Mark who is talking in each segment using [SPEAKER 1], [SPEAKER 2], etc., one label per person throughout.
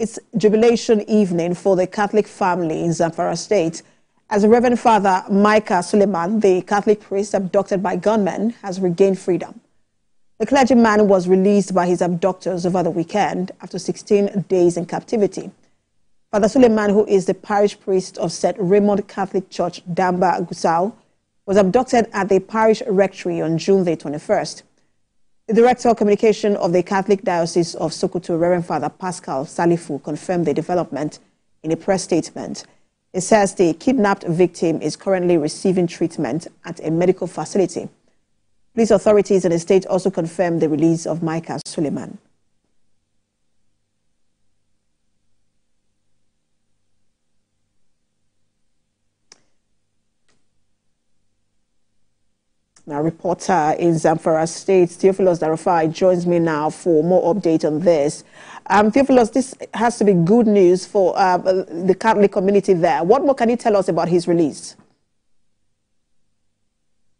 [SPEAKER 1] It's jubilation evening for the Catholic family in Zamfara State as Reverend Father Mikah Suleiman, the Catholic priest abducted by gunmen, has regained freedom. The clergyman was released by his abductors over the weekend after 16 days in captivity. Father Suleiman, who is the parish priest of St. Raymond Catholic Church, Damba, Gusau, was abducted at the parish rectory on June the 21st. The Director of Communication of the Catholic Diocese of Sokoto, Reverend Father Pascal Salifu, confirmed the development in a press statement. It says the kidnapped victim is currently receiving treatment at a medical facility. Police authorities in the state also confirmed the release of Mikah Suleiman. Now, reporter in Zamfara State, Theophilus Darufai, joins me now for more update on this. Um, Theophilus, this has to be good news for uh, the Catholic community there. What more can you tell us about his release?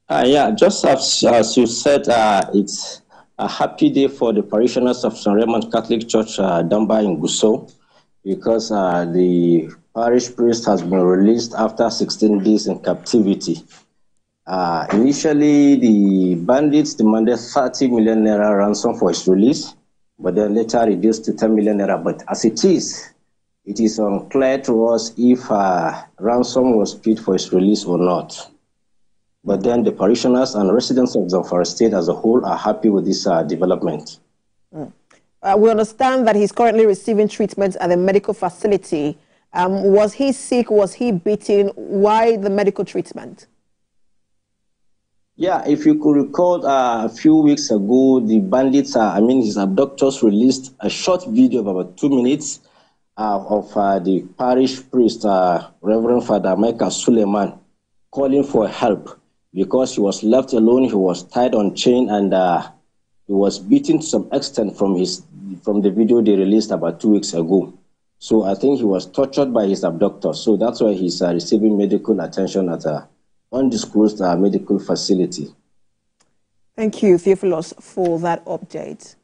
[SPEAKER 2] Uh, yeah, just as, as you said, uh, it's a happy day for the parishioners of St. Raymond Catholic Church, uh, Damba in Gusau, because uh, the parish priest has been released after 16 days in captivity. Uh, initially, the bandits demanded 30 million naira ransom for his release, but then later reduced to 10 million naira. But as it is, it is unclear to us if uh, ransom was paid for his release or not. But then the parishioners and residents of Zamfara State as a whole are happy with this uh, development.
[SPEAKER 1] Mm. Uh, we understand that he's currently receiving treatment at a medical facility. Um, was he sick? Was he beaten? Why the medical treatment?
[SPEAKER 2] Yeah, if you could recall uh, a few weeks ago, the bandits, uh, I mean, his abductors released a short video of about two minutes uh, of uh, the parish priest, uh, Reverend Father Mikah Suleiman, calling for help because he was left alone. He was tied on chain and uh, he was beaten to some extent from his from the video they released about two weeks ago. So I think he was tortured by his abductors. So that's why he's receiving medical attention at a undisclosed medical facility.
[SPEAKER 1] Thank you, Theophilus, for that update.